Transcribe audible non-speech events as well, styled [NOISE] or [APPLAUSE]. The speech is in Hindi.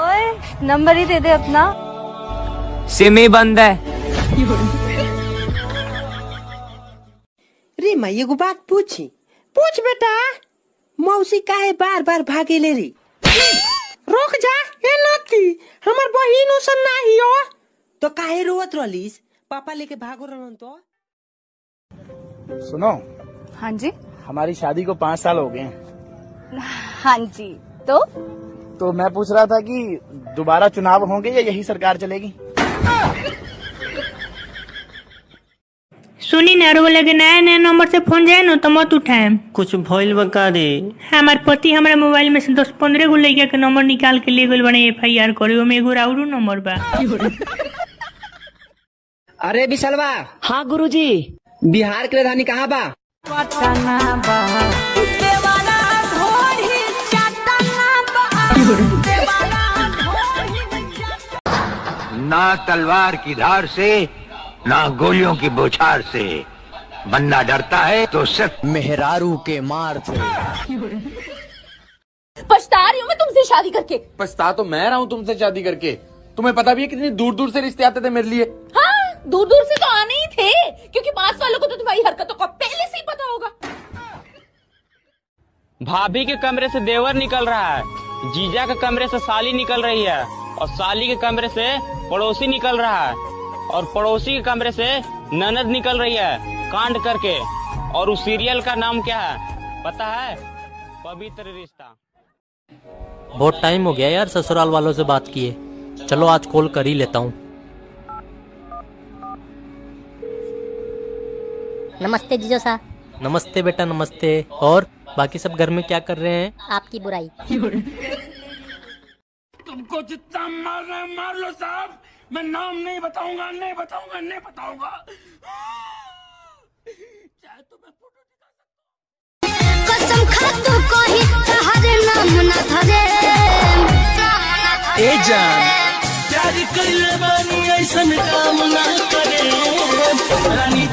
ओए नंबर ही दे दे अपना। सिम ही बंद है। रे मैं एगो बात पूछी। पूछ बेटा मौसी काहे बार बार भागे ले री रुक जा ए नती हमर बहिन ओसन नाही हो तो काहे रोवत रहलीस? पापा लेके भागो रहन तो। सुनो। हाँ जी। हमारी शादी को पाँच साल हो गए हैं। हाँ जी तो? तो मैं पूछ रहा था कि दोबारा चुनाव होंगे या यही सरकार चलेगी? सुनी ना रो लगे नया नया नंबर से फ़ोन जाए ना तो मत उठाए। कुछ भइल बका रे हमार पति हमारे मोबाइल में से दस पंद्रह गो लड़का के नंबर निकाल के ले गए बने एफ़ आई आर करे ओमे एगो राउरू नंबर बा। अरे विशलवा हाँ गुरुजी। बिहार की राजधानी कहाँ बा। ना तलवार की धार से ना गोलियों की बौछार से। बंदा डरता है तो सिर्फ़ मेहरारू के मार से। पछता रही हूँ मैं तुमसे शादी करके। पछता तो मैं रहा हूँ तुमसे शादी करके। तुम्हें पता भी है कितनी दूर दूर से रिश्ते आते थे मेरे लिए? हाँ दूर दूर से तो आने ही थे क्योंकि पास वालों को तो तुम्हारी हरकतों का पहले से ही पता होगा। भाभी के कमरे से देवर निकल रहा है। जीजा के कमरे से साली निकल रही है। और साली के कमरे से पड़ोसी निकल रहा है। और पड़ोसी के कमरे से ननद निकल रही है कांड करके। और उस सीरियल का नाम क्या है? पता है? पवित्र रिश्ता। बहुत टाइम हो गया यार ससुराल वालों से बात किए। चलो आज कॉल कर ही लेता हूँ। नमस्ते जीजो सा। नमस्ते बेटा नमस्ते। और बाकी सब घर में क्या कर रहे हैं? आपकी बुराई। [LAUGHS] तुमको जितना मारना है मार लो साहब। मैं नाम नहीं बताऊँगा नहीं बताऊँगा नहीं बताऊँगा। चाहे तो मैं फ़ोटो कसम खा तू कही हरे नाम न धरे। ए जान प्यार बानी ऐसन काम ना करे। रानी